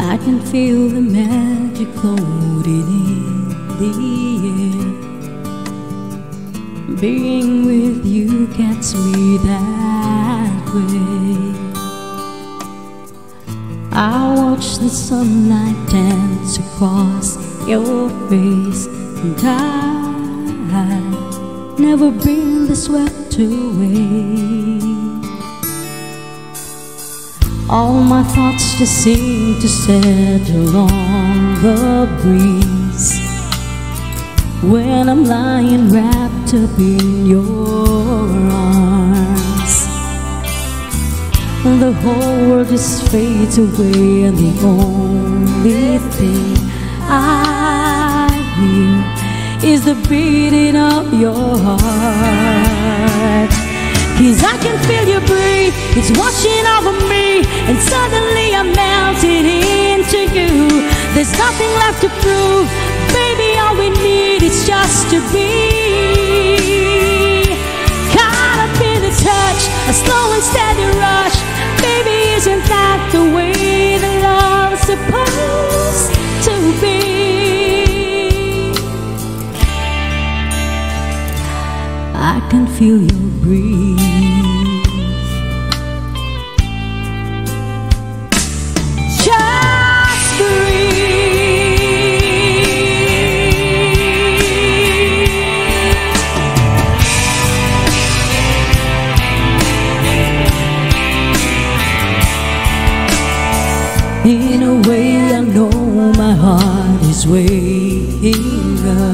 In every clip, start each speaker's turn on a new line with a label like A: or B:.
A: I can feel the magic floating in the air. Being with you gets me that way. I watch the sunlight dance across your face, and I've never been this swept away. All my thoughts just seem to settle on the breeze when I'm lying wrapped up in your arms. The whole world just fades away, and the only thing I hear is the beating of your heart. Cause I can feel you breathe, it's washing over me, and suddenly I'm melted into you. There's nothing left to prove, baby, all we need is just to be. Caught up in the touch, a slow and steady rush, baby, isn't that the way that love's supposed I can feel you breathe. Just breathe. In a way, I know my heart is waiting up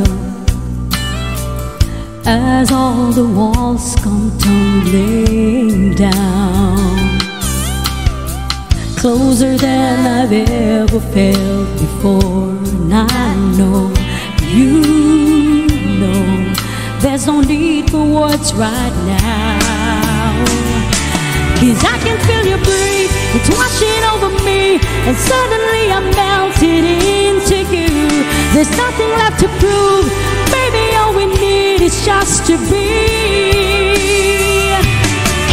A: as all the walls come tumbling down. Closer than I've ever felt before, and I know you know there's no need for words right now. Cause I can feel your breath, it's washing over me, and suddenly I'm melted into you. There's nothing left to prove, we need is just to be.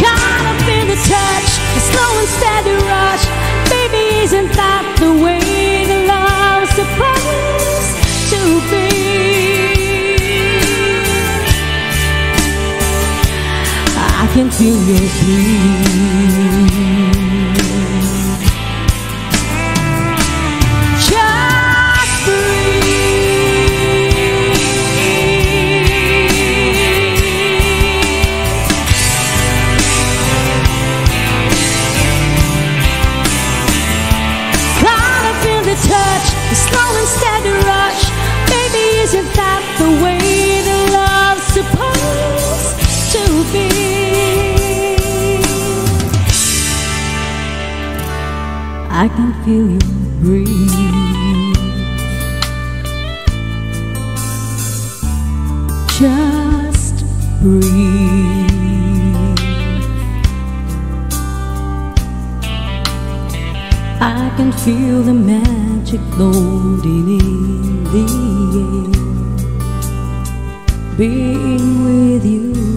A: Caught up in the touch, the slow and steady rush, baby, isn't that the way that love's supposed to be? I can feel your breathe. Slow rush. Baby, isn't that the way that love's supposed to be? I can feel you breathe. Just breathe. I can feel the magic floating in the air. Being with you